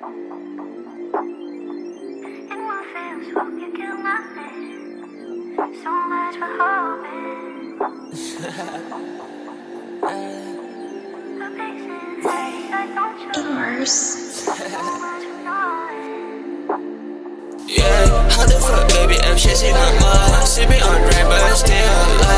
In you kill my. So much for hoping. Immerse. yeah, how the fuck, baby? I'm shit, she not mine. See but I'm still alive.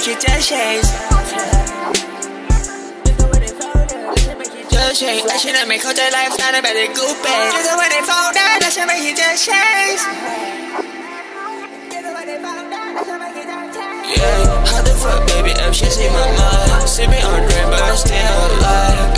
make you just shake. I should make about the goop. The way they should make just shake. Yeah, how the fuck, baby, I'm chasing my mind. See me on dream, but I'm still alive.